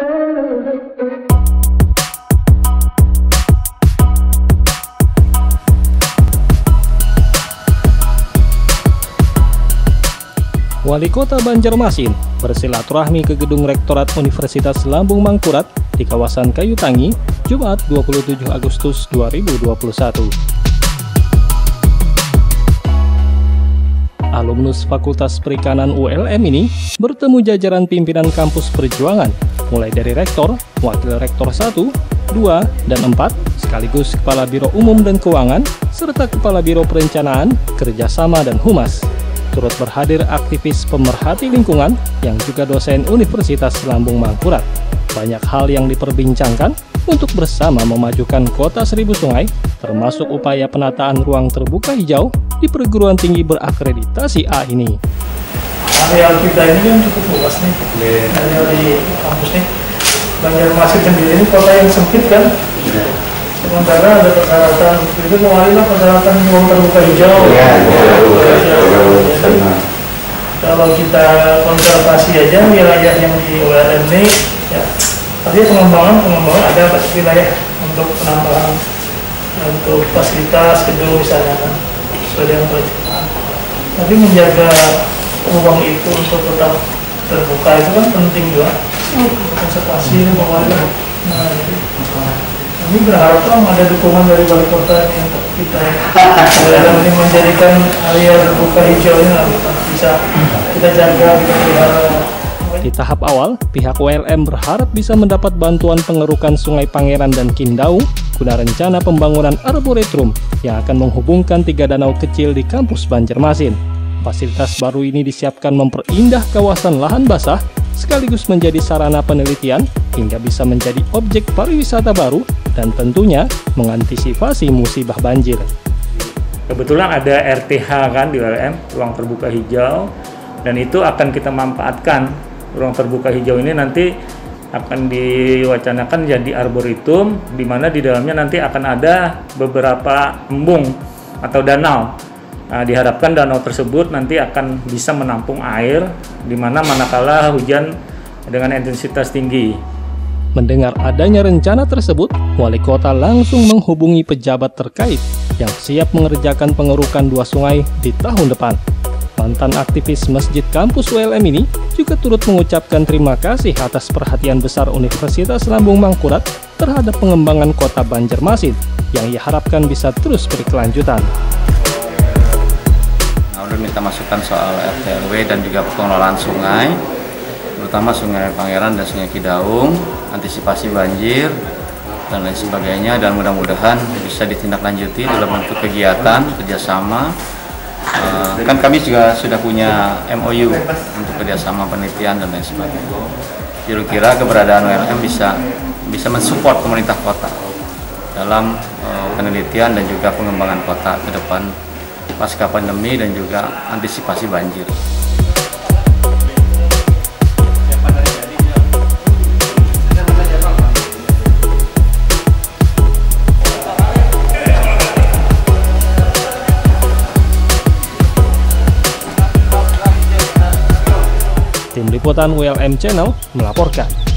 Wali Kota Banjarmasin bersilaturahmi ke Gedung Rektorat Universitas Lambung Mangkurat di kawasan Kayu Tangi, Jumat 27 Agustus 2021. Alumnus Fakultas Perikanan ULM ini bertemu jajaran pimpinan kampus perjuangan, mulai dari Rektor, Wakil Rektor 1, 2, dan 4, sekaligus Kepala Biro Umum dan Keuangan, serta Kepala Biro Perencanaan, Kerjasama, dan Humas turut berhadir aktivis pemerhati lingkungan yang juga dosen Universitas Lambung Mangkurat. Banyak hal yang diperbincangkan untuk bersama memajukan kota seribu sungai, termasuk upaya penataan ruang terbuka hijau di perguruan tinggi berakreditasi A ini. Area kita ini kan cukup luas nih, area di kampus nih. Banjarmasin sendiri ini kota yang sempit kan, sementara ada persyaratan itu kemarin lah persyaratan ruang terbuka hijau. Ya, ya, ya, ya. kalau kita konservasi aja wilayah yang di URM ini ya artinya pengembangan pengembangan ada wilayah untuk penambahan untuk fasilitas gedung misalnya kan? Sesuai dengan perencanaan tapi menjaga ruang itu untuk tetap terbuka. Itu kan penting juga. Konservasi dan pengelolaan nah jadi kami berharap kan ada dukungan dari wali kota ini untuk kita dalam ini menjadikan area terbuka hijau ini bisa kita jaga kita pelihara. Di tahap awal, pihak WLM berharap bisa mendapat bantuan pengerukan Sungai Pangeran dan Kindau guna rencana pembangunan arboretum yang akan menghubungkan tiga danau kecil di kampus Banjarmasin. Fasilitas baru ini disiapkan memperindah kawasan lahan basah sekaligus menjadi sarana penelitian hingga bisa menjadi objek pariwisata baru dan tentunya mengantisipasi musibah banjir. Kebetulan ada RTH kan di ULM, ruang terbuka hijau, dan itu akan kita manfaatkan. Ruang terbuka hijau ini nanti akan diwacanakan jadi arboretum, di mana di dalamnya nanti akan ada beberapa embung atau danau. Nah, diharapkan danau tersebut nanti akan bisa menampung air, di mana manakala hujan dengan intensitas tinggi. Mendengar adanya rencana tersebut, wali kota langsung menghubungi pejabat terkait yang siap mengerjakan pengerukan dua sungai di tahun depan. Mantan aktivis Masjid Kampus ULM ini juga turut mengucapkan terima kasih atas perhatian besar Universitas Lambung Mangkurat terhadap pengembangan kota Banjarmasin yang ia harapkan bisa terus berkelanjutan. Minta masukan soal RTRW dan juga pengelolaan sungai terutama Sungai Pangeran dan Sungai Kidaung, antisipasi banjir dan lain sebagainya dan mudah-mudahan bisa ditindaklanjuti dalam bentuk kegiatan kerjasama. Uh, kan kami juga sudah punya MOU untuk kerjasama penelitian dan lain sebagainya. Kira-kira keberadaan ULM bisa bisa mensupport pemerintah kota dalam uh, penelitian dan juga pengembangan kota ke depan pasca pandemi dan juga antisipasi banjir. Tim Liputan WLM Channel melaporkan.